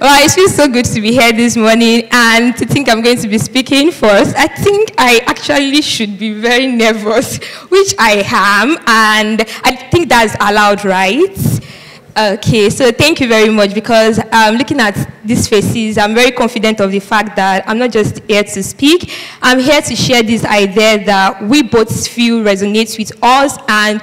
Well, it feels so good to be here this morning and to think I'm going to be speaking first. I think I actually should be very nervous, which I am, and I think that's allowed, right? Okay, so thank you very much because I'm um, looking at these faces, I'm very confident of the fact that I'm not just here to speak, I'm here to share this idea that we both feel resonates with us and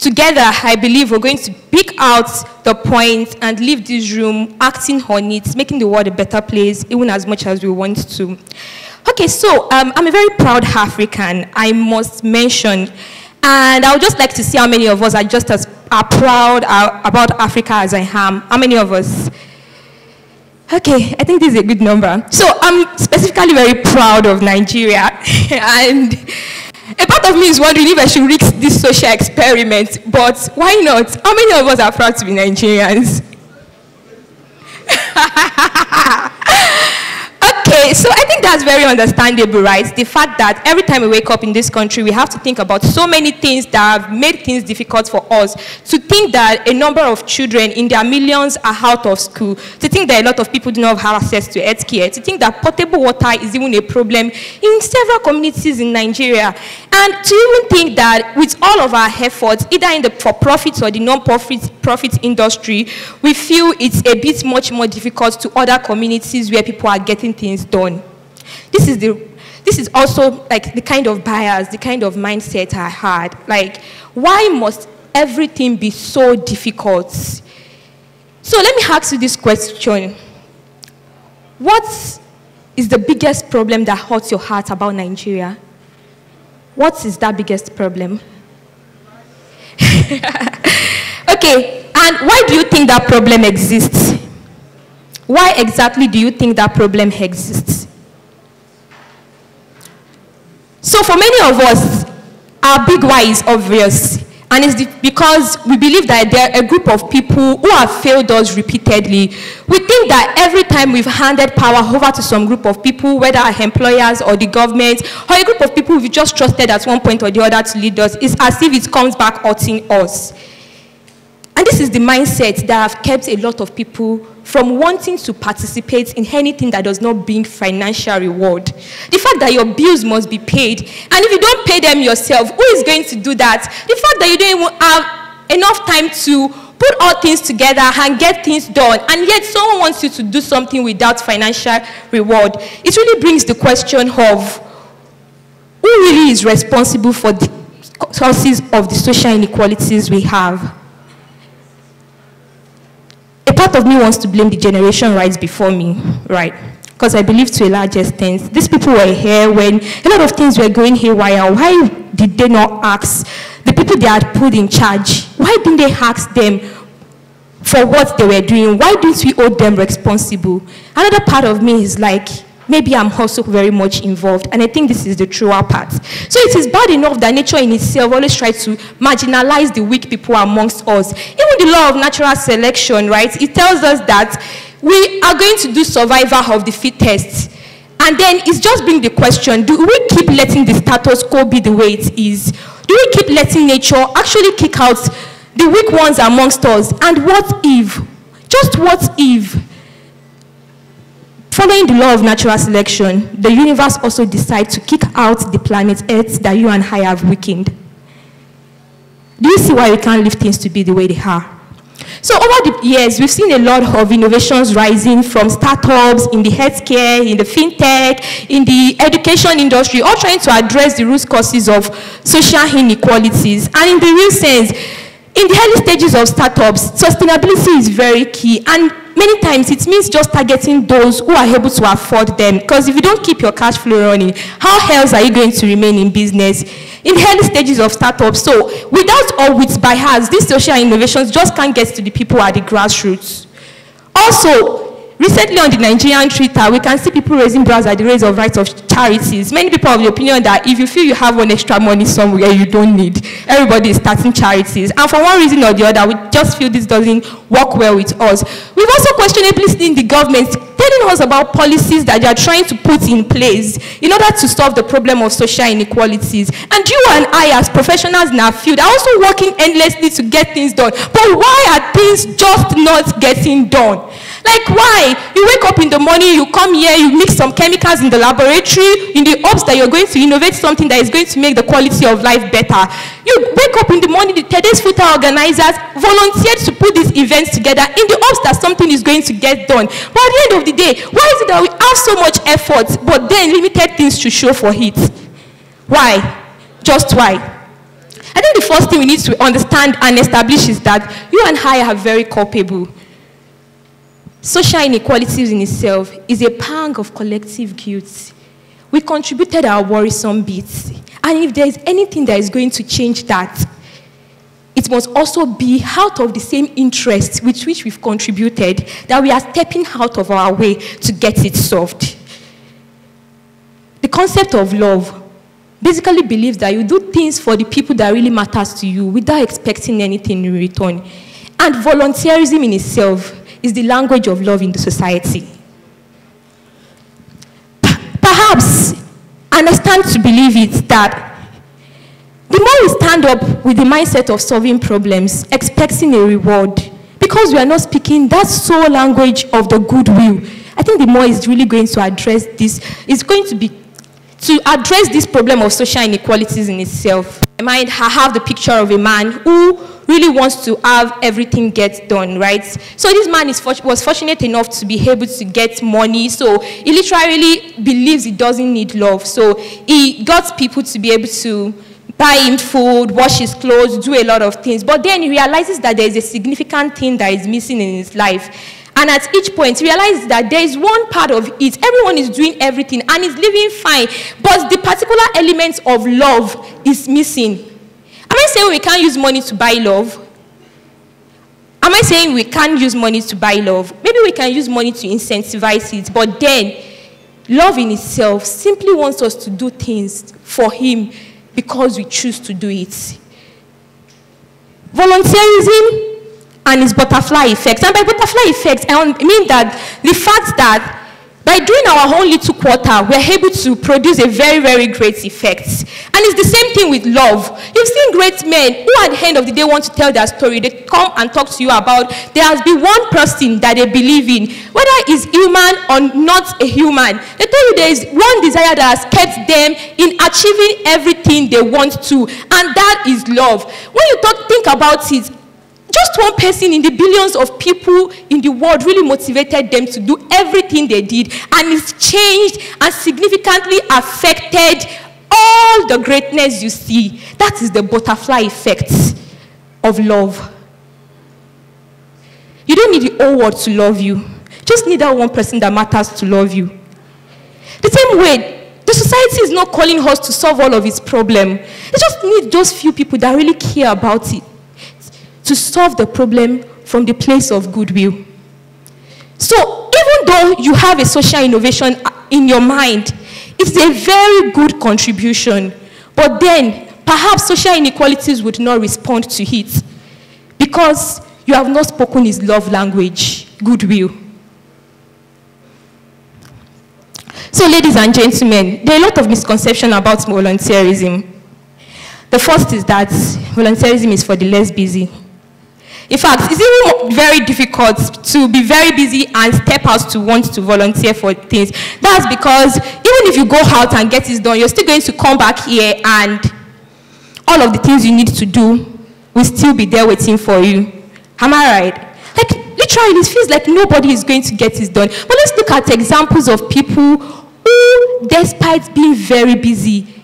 Together, I believe we're going to pick out the points and leave this room acting on it, making the world a better place, even as much as we want to. Okay, so um, I'm a very proud African, I must mention. And I would just like to see how many of us are just as are proud uh, about Africa as I am. How many of us? Okay, I think this is a good number. So I'm specifically very proud of Nigeria. and a part of me is wondering if I should risk this social experiment, but why not? How many of us are proud to be Nigerians? Okay, so I think that's very understandable, right? The fact that every time we wake up in this country, we have to think about so many things that have made things difficult for us. To think that a number of children in their millions are out of school. To think that a lot of people do not have access to health care. To think that potable water is even a problem in several communities in Nigeria. And to even think that with all of our efforts, either in the for-profit or the non-profit profit industry, we feel it's a bit much more difficult to other communities where people are getting things done. This is the this is also like the kind of bias, the kind of mindset I had. Like, why must everything be so difficult? So let me ask you this question. What is the biggest problem that hurts your heart about Nigeria? What is that biggest problem? okay, and why do you think that problem exists? Why exactly do you think that problem exists? So for many of us, our big why is obvious. And it's because we believe that there are a group of people who have failed us repeatedly. We think that every time we've handed power over to some group of people, whether our employers or the government, or a group of people we've just trusted at one point or the other to lead us, it's as if it comes back hurting us. And this is the mindset that have kept a lot of people from wanting to participate in anything that does not bring financial reward. The fact that your bills must be paid, and if you don't pay them yourself, who is going to do that? The fact that you don't even have enough time to put all things together and get things done, and yet someone wants you to do something without financial reward. It really brings the question of who really is responsible for the causes of the social inequalities we have part of me wants to blame the generation right before me, right? Because I believe to a large extent, these people were here when a lot of things were going haywire. Why did they not ask the people they had put in charge? Why didn't they ask them for what they were doing? Why didn't we hold them responsible? Another part of me is like, maybe I'm also very much involved. And I think this is the truer part. So it is bad enough that nature in itself always tries to marginalize the weak people amongst us. Even the law of natural selection, right? It tells us that we are going to do survival of the fittest. And then it's just bring the question, do we keep letting the status quo be the way it is? Do we keep letting nature actually kick out the weak ones amongst us? And what if, just what if, Following the law of natural selection, the universe also decides to kick out the planet Earth that you and I have weakened. Do you see why we can't leave things to be the way they are? So over the years, we've seen a lot of innovations rising from startups in the healthcare, in the fintech, in the education industry, all trying to address the root causes of social inequalities. And in the real sense, in the early stages of startups, sustainability is very key. And many times it means just targeting those who are able to afford them. Because if you don't keep your cash flow running, how else are you going to remain in business? In early stages of startups, so without or with bias, these social innovations just can't get to the people at the grassroots. Also, Recently on the Nigerian Twitter, we can see people raising brows at the raise of rights of charities. Many people have the opinion that if you feel you have one extra money somewhere you don't need, everybody is starting charities. And for one reason or the other, we just feel this doesn't work well with us. We've also questionably seen the government telling us about policies that they are trying to put in place in order to solve the problem of social inequalities. And you and I, as professionals in our field, are also working endlessly to get things done. But why are things just not getting done? Like, why? Why? You wake up in the morning, you come here, you mix some chemicals in the laboratory in the hopes that you're going to innovate something that is going to make the quality of life better. You wake up in the morning, the TEDxFUTA organizers volunteered to put these events together in the hopes that something is going to get done. But at the end of the day, why is it that we have so much effort, but then limited things to show for it? Why? Just why? I think the first thing we need to understand and establish is that you and I are very culpable. Social inequalities in itself is a pang of collective guilt. We contributed our worrisome bits. And if there is anything that is going to change that, it must also be out of the same interest with which we've contributed that we are stepping out of our way to get it solved. The concept of love basically believes that you do things for the people that really matters to you without expecting anything in return. And volunteerism in itself is the language of love in the society. Perhaps, and I stand to believe it, that the more we stand up with the mindset of solving problems, expecting a reward, because we are not speaking that soul language of the goodwill, I think the more is really going to address this, it's going to be to address this problem of social inequalities in itself. I might have the picture of a man who really wants to have everything get done, right? So this man is, was fortunate enough to be able to get money. So he literally believes he doesn't need love. So he got people to be able to buy him food, wash his clothes, do a lot of things. But then he realizes that there is a significant thing that is missing in his life. And at each point, realize that there is one part of it. Everyone is doing everything and is living fine. But the particular element of love is missing. Saying we can't use money to buy love? Am I saying we can't use money to buy love? Maybe we can use money to incentivize it. But then, love in itself simply wants us to do things for Him because we choose to do it. Volunteerism and its butterfly effect. And by butterfly effect, I mean that the fact that by doing our own little quarter, we're able to produce a very, very great effect. And it's the same thing with love. You've seen great men who at the end of the day want to tell their story. They come and talk to you about there has been one person that they believe in, whether it's human or not a human. They tell you there is one desire that has kept them in achieving everything they want to, and that is love. When you talk, think about it, just one person in the billions of people in the world really motivated them to do everything they did, and it's changed and significantly affected all the greatness you see. That is the butterfly effect of love. You don't need the whole world to love you. Just need that one person that matters to love you. The same way, the society is not calling us to solve all of its problems. It just needs those few people that really care about it to solve the problem from the place of goodwill. So, even though you have a social innovation uh, in your mind, it's a very good contribution. But then, perhaps social inequalities would not respond to it because you have not spoken his love language, goodwill. So, ladies and gentlemen, there are a lot of misconceptions about volunteerism. The first is that volunteerism is for the less busy. In fact, it's even very difficult to be very busy and step out to want to volunteer for things. That's because even if you go out and get it done, you're still going to come back here and all of the things you need to do will still be there waiting for you. Am I right? Like, literally, it feels like nobody is going to get it done. But let's look at examples of people who, despite being very busy,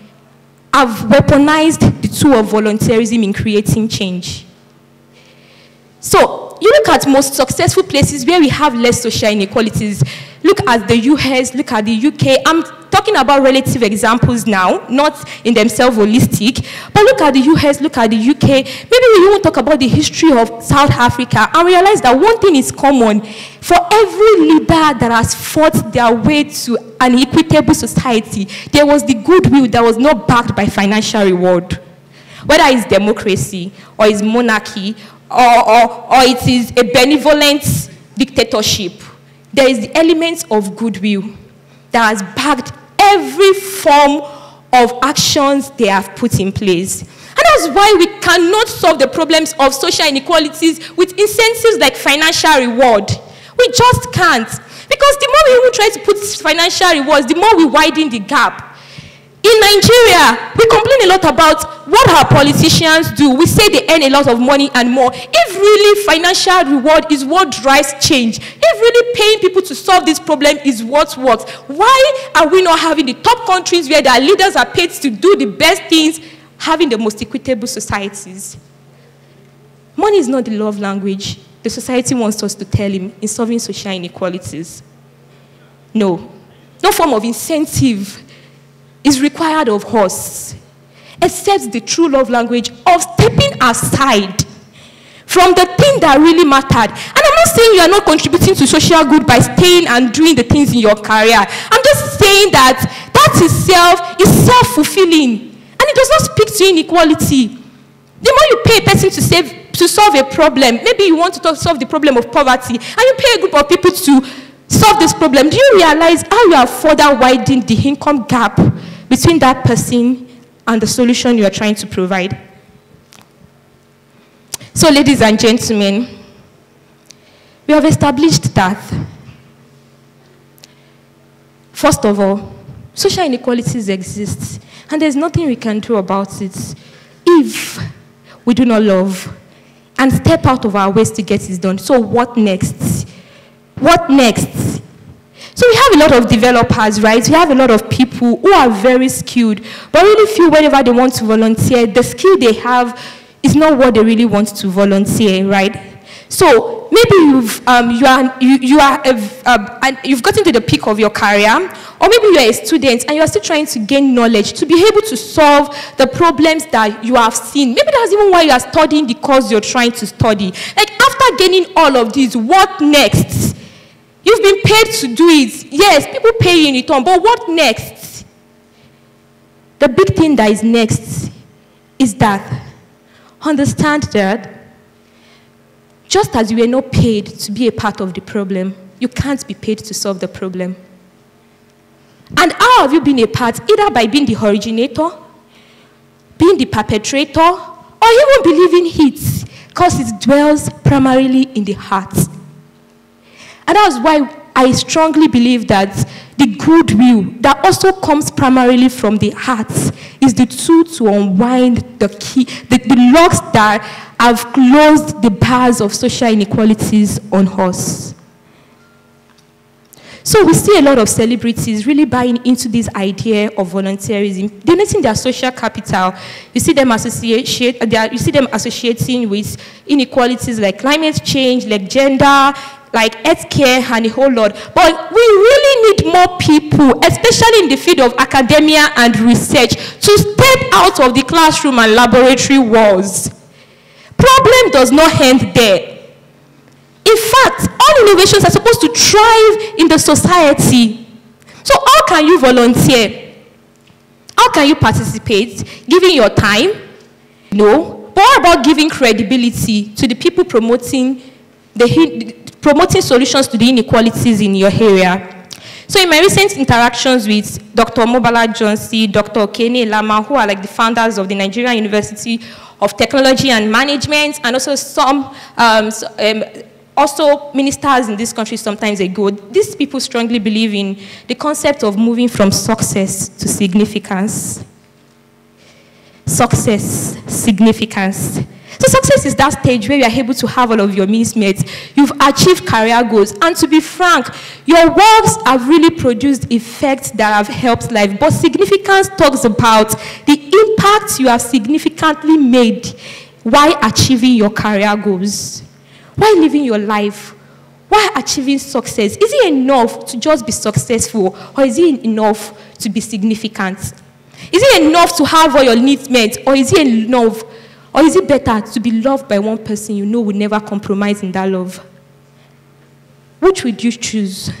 have weaponized the tool of volunteerism in creating change. So you look at most successful places where we have less social inequalities. Look at the US, look at the UK. I'm talking about relative examples now, not in themselves holistic. But look at the US, look at the UK. Maybe we won't talk about the history of South Africa and realize that one thing is common. For every leader that has fought their way to an equitable society, there was the goodwill that was not backed by financial reward. Whether it's democracy or it's monarchy or, or, or it is a benevolent dictatorship. There is the element of goodwill that has backed every form of actions they have put in place. And that's why we cannot solve the problems of social inequalities with incentives like financial reward. We just can't. Because the more we even try to put financial rewards, the more we widen the gap. In Nigeria, we complain a lot about what our politicians do. We say they earn a lot of money and more. If really financial reward is what drives change, if really paying people to solve this problem is what works, why are we not having the top countries where their leaders are paid to do the best things, having the most equitable societies? Money is not the love language the society wants us to tell him in solving social inequalities. No. No form of incentive is required of us, except the true love language of stepping aside from the thing that really mattered. And I'm not saying you are not contributing to social good by staying and doing the things in your career. I'm just saying that that itself is self-fulfilling. And it does not speak to inequality. The more you pay a person to save to solve a problem, maybe you want to solve the problem of poverty, and you pay a group of people to solve this problem, do you realize how you are further widening the income gap between that person and the solution you are trying to provide. So, ladies and gentlemen, we have established that, first of all, social inequalities exist, and there's nothing we can do about it if we do not love and step out of our ways to get it done. So, what next? What next? So we have a lot of developers, right? We have a lot of people who are very skilled, but really feel whenever they want to volunteer, the skill they have is not what they really want to volunteer, right? So maybe you've, um, you are, you, you are uh, you've gotten to the peak of your career, or maybe you're a student and you're still trying to gain knowledge to be able to solve the problems that you have seen. Maybe that's even why you are studying the course you're trying to study. Like after gaining all of these, what next? You've been paid to do it. Yes, people pay you in return, but what next? The big thing that is next is that understand that just as you were not paid to be a part of the problem, you can't be paid to solve the problem. And how have you been a part? Either by being the originator, being the perpetrator, or even believing it, because it dwells primarily in the heart. And that's why I strongly believe that the goodwill that also comes primarily from the heart is the tool to unwind the key, the, the locks that have closed the bars of social inequalities on us. So we see a lot of celebrities really buying into this idea of volunteerism, donating their social capital. You see them associate, you see them associating with inequalities like climate change, like gender, like healthcare and a whole lot. But we really need more people, especially in the field of academia and research, to step out of the classroom and laboratory walls. Problem does not end there. In fact, all innovations are supposed to thrive in the society. So how can you volunteer? How can you participate? Giving your time? No. But what about giving credibility to the people promoting the, promoting solutions to the inequalities in your area. So in my recent interactions with Dr. Mobola Johnson, Dr. Kenny Lama, who are like the founders of the Nigerian University of Technology and Management, and also some, um, um, also ministers in this country sometimes ago, these people strongly believe in the concept of moving from success to significance. Success, significance. So success is that stage where you are able to have all of your means met. You've achieved career goals. And to be frank, your works have really produced effects that have helped life. But significance talks about the impact you have significantly made while achieving your career goals. While living your life. While achieving success. Is it enough to just be successful? Or is it enough to be significant? Is it enough to have all your needs met? Or is it enough or is it better to be loved by one person you know will never compromise in that love? Which would you choose?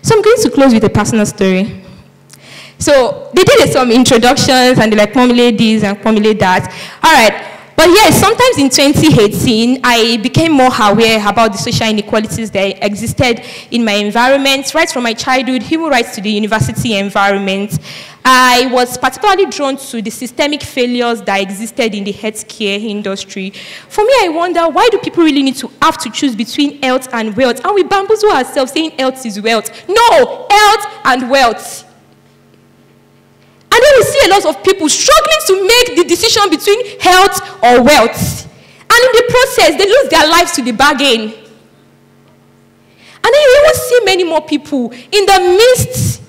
So I'm going to close with a personal story. So they did some introductions and they like formulate this and formulate that. All right. But yes, sometimes in 2018, I became more aware about the social inequalities that existed in my environment, right from my childhood, human rights to the university environment. I was particularly drawn to the systemic failures that existed in the healthcare industry. For me, I wonder why do people really need to have to choose between health and wealth? And we bamboozle ourselves saying health is wealth. No, health and wealth. And then we see a lot of people struggling to make the decision between health or wealth. And in the process, they lose their lives to the bargain. And then you even see many more people in the midst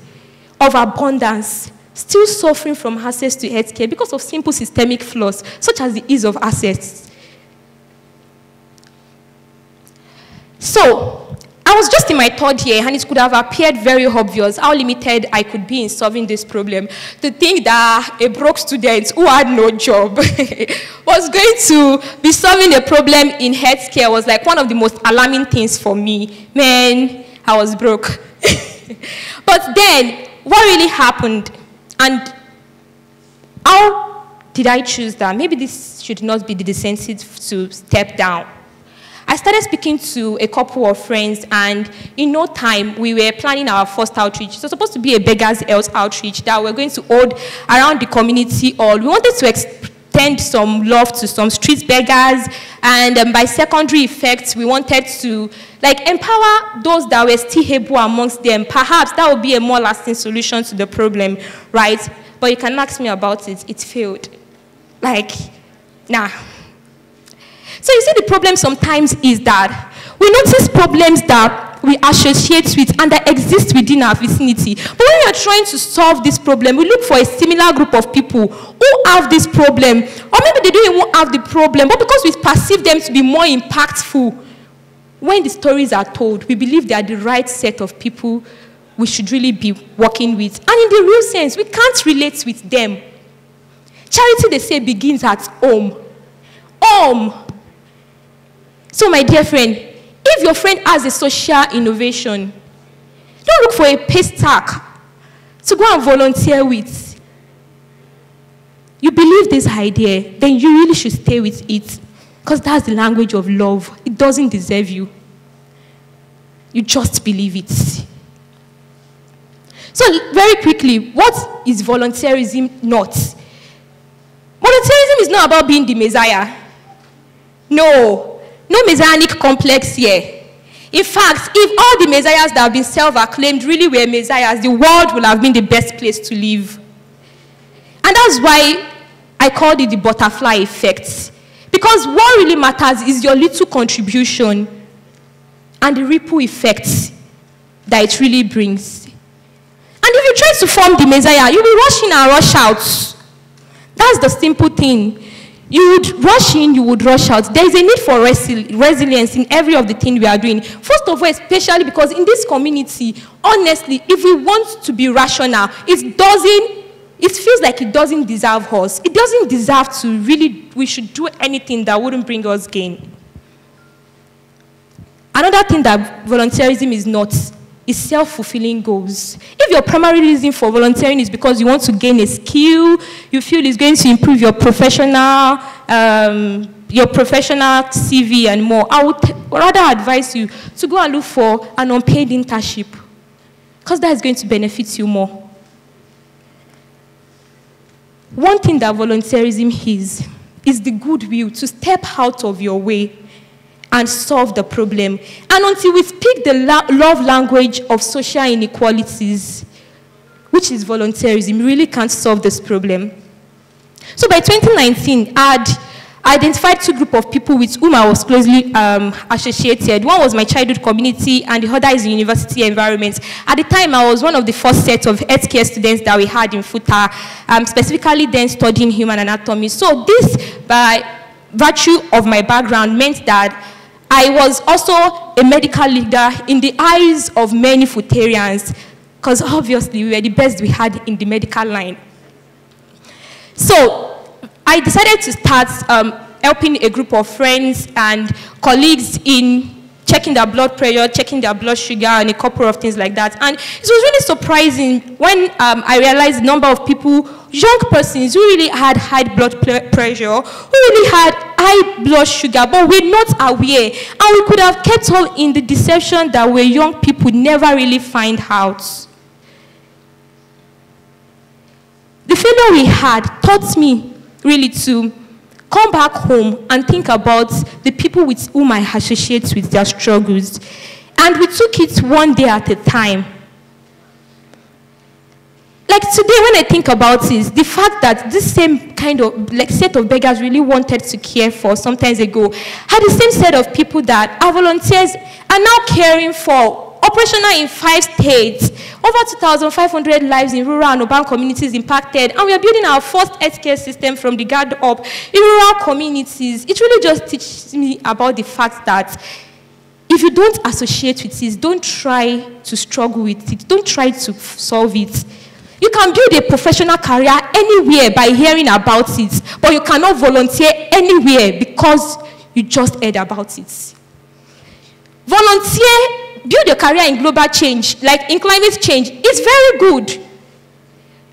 of abundance still suffering from access to healthcare because of simple systemic flaws, such as the ease of access. So, I was just in my third year, and it could have appeared very obvious how limited I could be in solving this problem. To think that a broke student who had no job was going to be solving a problem in healthcare was like one of the most alarming things for me. Man, I was broke. but then, what really happened, and how did I choose that? Maybe this should not be the decency to step down. I started speaking to a couple of friends, and in no time, we were planning our first outreach. So, supposed to be a beggars' health outreach that we're going to hold around the community all. We wanted to extend some love to some street beggars, and um, by secondary effects, we wanted to like empower those that were still able amongst them. Perhaps that would be a more lasting solution to the problem, right? But you can ask me about it. It failed. Like, nah. So you see, the problem sometimes is that we notice problems that we associate with and that exist within our vicinity. But when we are trying to solve this problem, we look for a similar group of people who have this problem, or maybe they don't even have the problem, but because we perceive them to be more impactful, when the stories are told, we believe they are the right set of people we should really be working with. And in the real sense, we can't relate with them. Charity, they say, begins at home. Home. So, my dear friend, if your friend has a social innovation, don't look for a Paystack to go and volunteer with. You believe this idea, then you really should stay with it because that's the language of love. It doesn't deserve you. You just believe it. So, very quickly, what is volunteerism not? Volunteerism is not about being the Messiah. No, no messianic complex here. In fact, if all the messiahs that have been self acclaimed really were messiahs, the world would have been the best place to live. And that's why I called it the butterfly effect. Because what really matters is your little contribution and the ripple effect that it really brings. And if you try to form the Messiah, you'll be rushing and rush out. That's the simple thing. You would rush in, you would rush out. There is a need for resi resilience in every of the things we are doing. First of all, especially because in this community, honestly, if we want to be rational, it doesn't, it feels like it doesn't deserve us. It doesn't deserve to really, we should do anything that wouldn't bring us gain. Another thing that volunteerism is not is self-fulfilling goals. If your primary reason for volunteering is because you want to gain a skill, you feel it's going to improve your professional, um, your professional CV and more, I would rather advise you to go and look for an unpaid internship because that is going to benefit you more. One thing that volunteerism is, is the goodwill to step out of your way and solve the problem. And until we speak the love language of social inequalities, which is volunteerism, we really can't solve this problem. So by 2019, I had identified two groups of people with whom I was closely um, associated. One was my childhood community, and the other is the university environment. At the time, I was one of the first set of healthcare students that we had in FUTA, um, specifically then studying human anatomy. So this, by virtue of my background, meant that I was also a medical leader in the eyes of many Futarians, because obviously we were the best we had in the medical line. So I decided to start um, helping a group of friends and colleagues in checking their blood pressure, checking their blood sugar, and a couple of things like that. And it was really surprising when um, I realized the number of people, young persons who really had high blood pressure, who really had high blood sugar, but we're not aware. And we could have kept all in the deception that we young people never really find out. The failure we had taught me really to come back home and think about the people with whom I associate with their struggles. And we took it one day at a time. Like today, when I think about it, the fact that this same kind of like set of beggars really wanted to care for some times ago had the same set of people that our volunteers are now caring for operational in five states, over 2,500 lives in rural and urban communities impacted, and we are building our first healthcare system from the ground up in rural communities. It really just teaches me about the fact that if you don't associate with it, don't try to struggle with it, don't try to solve it. You can build a professional career anywhere by hearing about it, but you cannot volunteer anywhere because you just heard about it. Volunteer build a career in global change, like in climate change, is very good.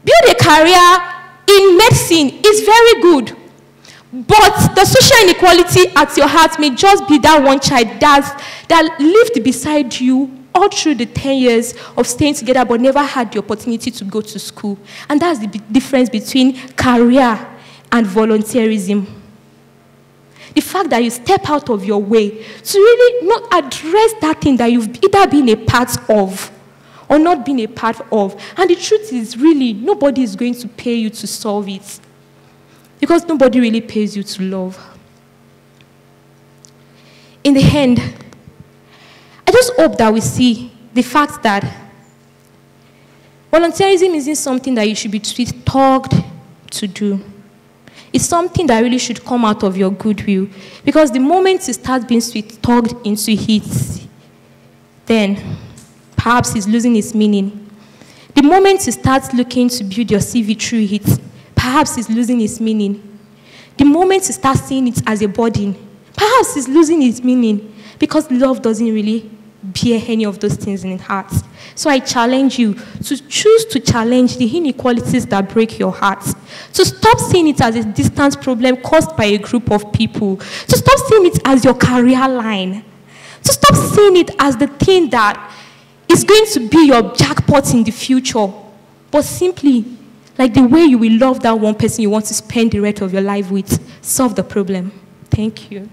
Build a career in medicine is very good. But the social inequality at your heart may just be that one child that, that lived beside you all through the 10 years of staying together but never had the opportunity to go to school. And that's the difference between career and volunteerism. The fact that you step out of your way to really not address that thing that you've either been a part of or not been a part of. And the truth is, really, nobody is going to pay you to solve it. Because nobody really pays you to love. In the end, I just hope that we see the fact that volunteerism isn't something that you should be taught to do. It's something that really should come out of your goodwill. Because the moment you start being sweet talked into it, then perhaps it's losing its meaning. The moment you start looking to build your CV through it, perhaps it's losing its meaning. The moment you start seeing it as a burden, perhaps it's losing its meaning because love doesn't really bear any of those things in heart. So I challenge you to choose to challenge the inequalities that break your heart. To stop seeing it as a distant problem caused by a group of people. To stop seeing it as your career line. To stop seeing it as the thing that is going to be your jackpot in the future. But simply, like the way you will love that one person you want to spend the rest of your life with, solve the problem. Thank you.